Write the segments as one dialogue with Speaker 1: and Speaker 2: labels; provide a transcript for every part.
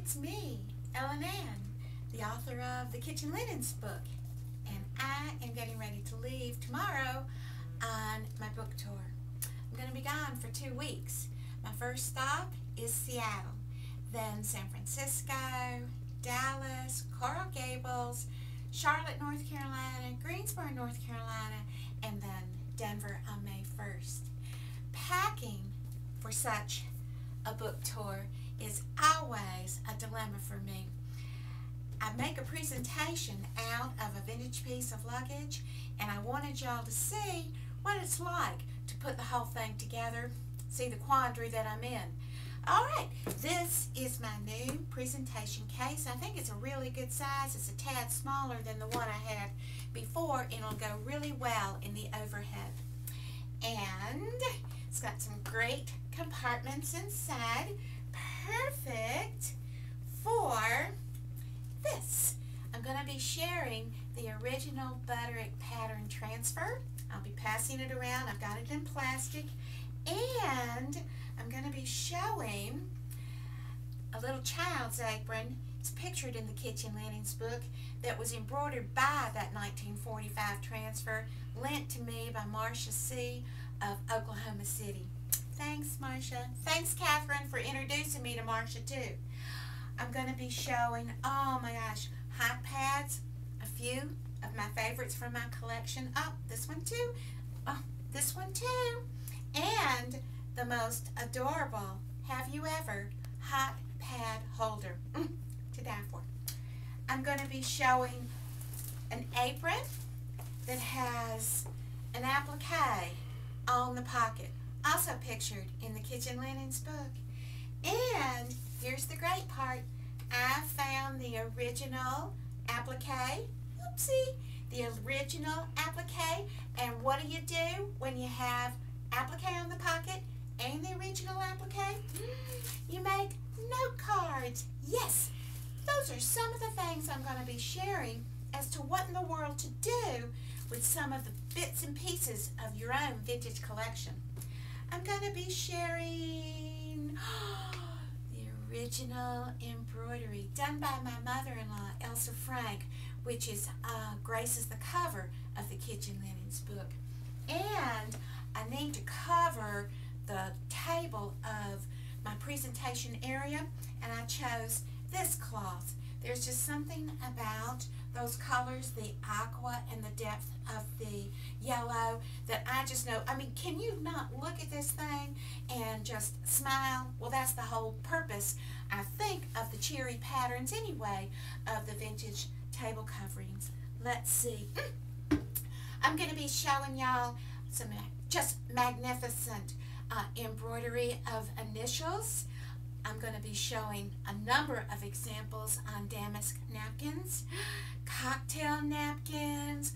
Speaker 1: it's me, EllynAnne, the author of the Kitchen Linens book, and I am getting ready to leave tomorrow on my book tour. I'm going to be gone for two weeks. My first stop is Seattle, then San Francisco, Dallas, Coral Gables, Charlotte, North Carolina, Greensboro, North Carolina, and then Denver on May 1st. Packing for such a book tour is always a dilemma for me. I make a presentation out of a vintage piece of luggage and I wanted y'all to see what it's like to put the whole thing together, see the quandary that I'm in. Alright, this is my new presentation case. I think it's a really good size. It's a tad smaller than the one I had before and it'll go really well in the overhead. And it's got some great compartments inside perfect for this. I'm going to be sharing the original Butterick pattern transfer. I'll be passing it around. I've got it in plastic. And I'm going to be showing a little child's apron. It's pictured in the Kitchen Linens book that was embroidered by that 1945 transfer, lent to me by Marcia C. of Oklahoma City. Thanks, Marcia. Thanks, Catherine, for introducing me to Marcia, too. I'm going to be showing, oh my gosh, hot pads, a few of my favorites from my collection. Oh, this one too. Oh, this one too. And the most adorable, have you ever, hot pad holder mm, to die for. I'm going to be showing an apron that has an applique on the pocket also pictured in the Kitchen Linens book. And here's the great part. I found the original applique. Oopsie. The original applique. And what do you do when you have applique on the pocket and the original applique? You make note cards. Yes, those are some of the things I'm going to be sharing as to what in the world to do with some of the bits and pieces of your own vintage collection. I'm going to be sharing the original embroidery done by my mother-in-law, Elsa Frank, which is uh, graces the cover of the Kitchen Linens book. And I need to cover the table of my presentation area, and I chose this cloth. There's just something about those colors, the aqua and the depth of the yellow, that I just know, I mean, can you not look at this thing and just smile? Well, that's the whole purpose, I think, of the cheery patterns anyway, of the vintage table coverings. Let's see. I'm going to be showing y'all some just magnificent uh, embroidery of initials. I'm going to be showing a number of examples on damask napkins cocktail napkins,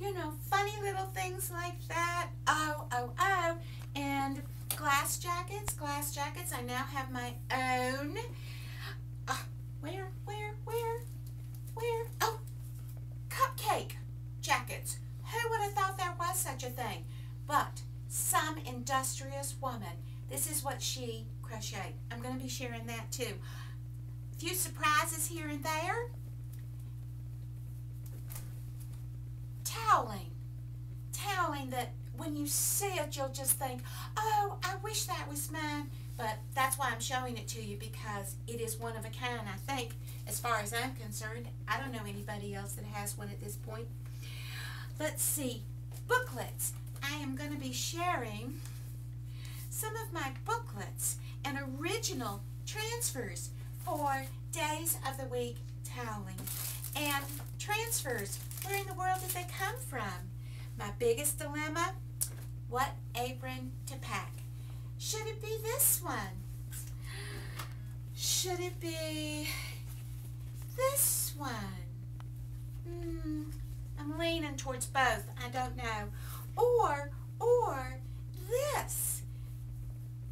Speaker 1: you know, funny little things like that. Oh, oh, oh. And glass jackets, glass jackets. I now have my own. Uh, where, where, where, where? Oh, cupcake jackets. Who would have thought there was such a thing? But some industrious woman. This is what she crocheted. I'm going to be sharing that too. A few surprises here and there. toweling. Toweling that when you see it, you'll just think, oh, I wish that was mine. But that's why I'm showing it to you because it is one of a kind, I think, as far as I'm concerned. I don't know anybody else that has one at this point. Let's see. Booklets. I am going to be sharing some of my booklets and original transfers for days of the week toweling. And transfers where in the world did they come from? My biggest dilemma, what apron to pack? Should it be this one? Should it be this one? Hmm, I'm leaning towards both. I don't know. Or, or this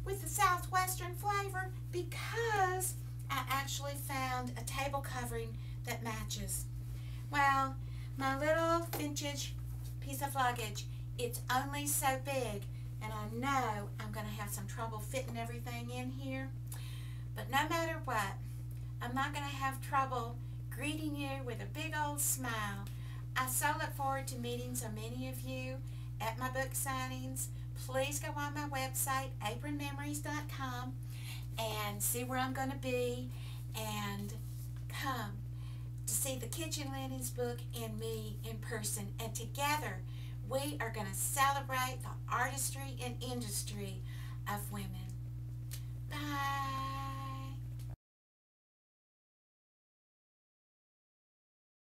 Speaker 1: with the southwestern flavor because I actually found a table covering that matches. Well, my little vintage piece of luggage, it's only so big, and I know I'm going to have some trouble fitting everything in here. But no matter what, I'm not going to have trouble greeting you with a big old smile. I so look forward to meeting so many of you at my book signings. Please go on my website, apronmemories.com, and see where I'm going to be and come to see the Kitchen Linens book and me in person. And together, we are going to celebrate the artistry and industry of women. Bye.